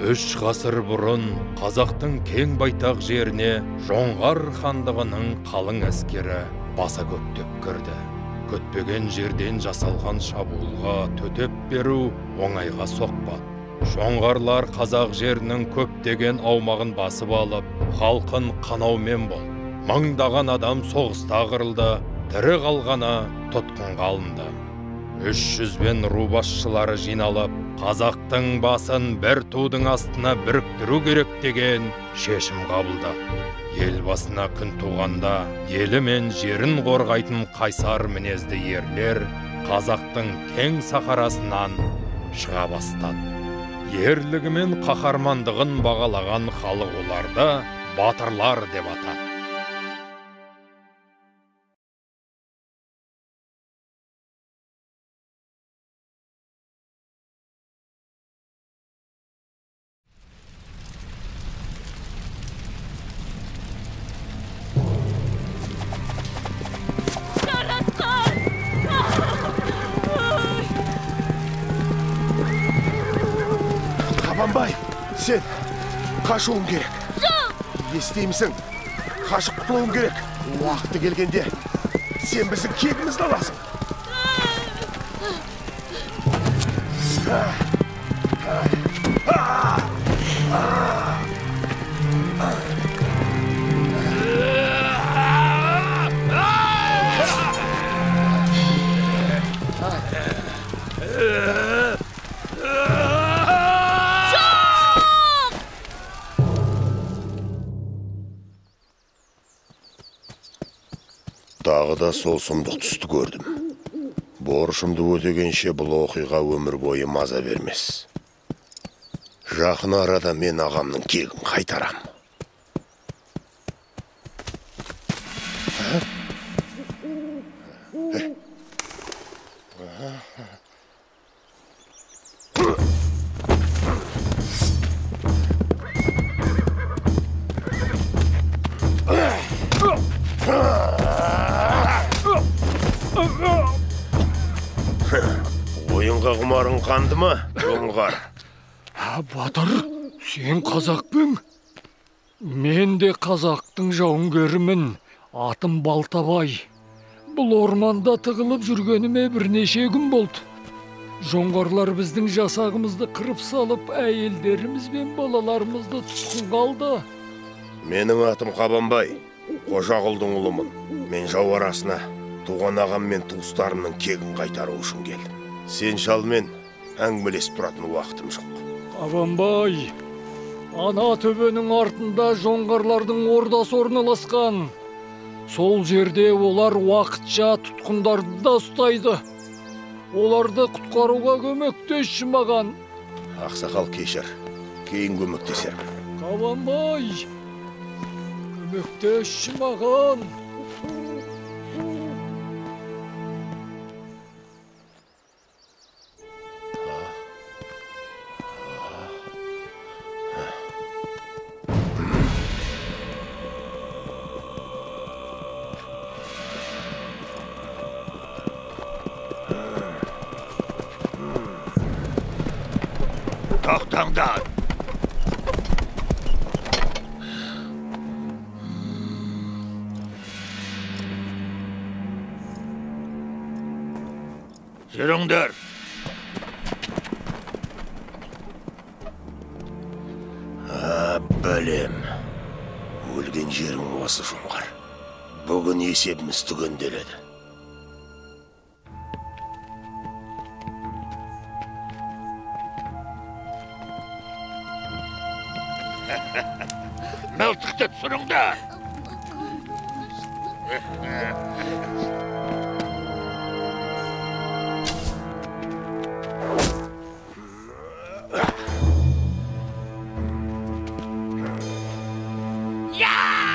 үш ғасыр бұрын қазақтың кең байтақ жеріне жоңғар хандығының қалың әскері баса көктеп кірді. Күтпеген жерден жасалған шабуылға төтеп беру оңайға соқпады. Жоңғарлар қазақ жерінің көптеген аумағын басып алып халқын қанаумен бол. Мыңдаған адам соғыста қырылды тірі қалғаны тұтқынға алынды. Үш жүзбен ру басшылары жиналып қазақтың басын бір тудың астына біріктіру керек деген шешім қабылдады ел басына күн туғанда елі мен жерін қорғайтын қайсар мінезді ерлер қазақтың кең сахарасынан шыға бастады. Ерлігі мен қаһармандығын бағалаған халық оларды батырлар деп атады. Сен қашуың керек жоқ естимісің қашып құтылуың керек уақыты келгенде сен біздің кегімізді аласың тағы сол сұмдық түсті көрдім. Борышымды өтегенше бұл оқиға өмір бойы маза бермес. Жақын арада мен ағамның кегін қайтарам. Қанды ма жоңғар батыр сен қазақпың мен де қазақтың жауынгерімін атым балтабай бұл орманда тығылып жүргеніме бірнеше күн болды жоңғарлар біздің жасағымызды қырып салып әйелдеріміз бен балаларымызды тұтқынға алды менің атым қабанбай қожағұлдың ұлымын мен жау арасына туған ағам мен туыстарымның кегін қайтару үшін келдім сен шалмен әңгімелесіп тұратын уақытым жоқ. Қабанбай ана төбенің артында жоңғарлардың ордасы орналасқан. Сол жерде олар уақытша тұтқындарды да ұстайды. Оларды құтқаруға көмектесші маған ақсақал кешір кейін көмектесермін қабанбай көмектесші маған тоқтаңдар жүріңдер а білем өлген жерің осы жоңғар бүгін есебіміз түгенделеді miltiqni turingda Yeah!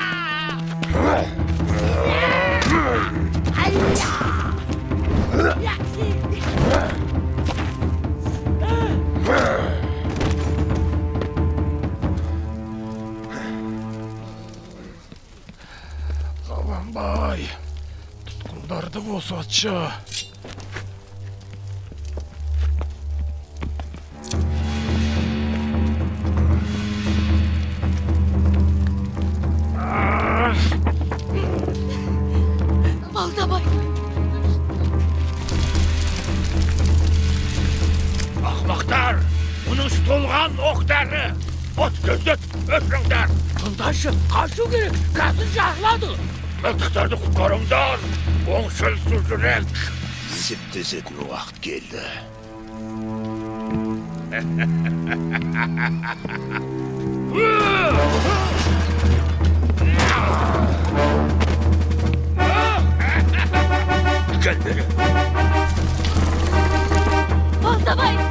Ай, тұтқындарды босатшы. Балдабай! Ақмақтар! Мұның столған оқтары! От көздет, өтіріңдер! Тыңдашы, қашу керек, қазір жарылады! Öktardı kukarımdan. Onşel sürdürek. Ziptizet vakit geldi. Gel beni. Balta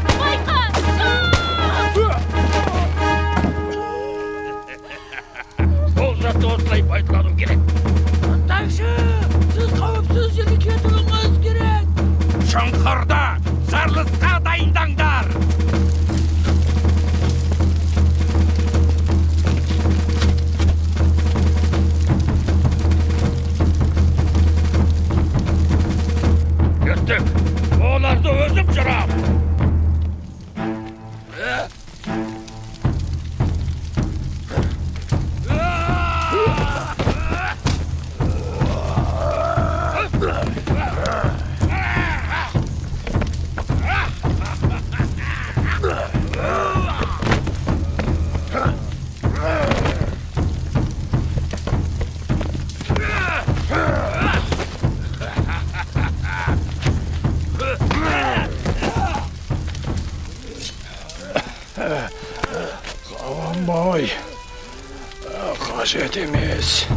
Положить иметь.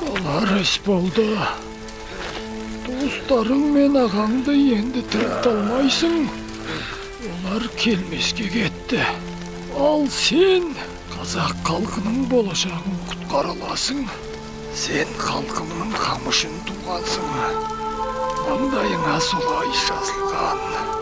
Болар исполды. Болды. Туыстарың мен ағаңды енді тірілте алмайсың. Олар келмеске кетті. Ал сен қазақ халқының болашағын құтқара аласың. Сен халқыңның қамышын туғансың. Маңдайыңа солай жазылған.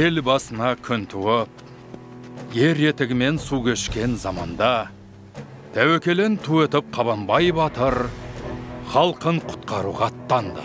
Ел басына күн туып ер етігімен су кешкен заманда тәуекелін ту етіп қабанбай батыр халқын құтқаруға аттанды.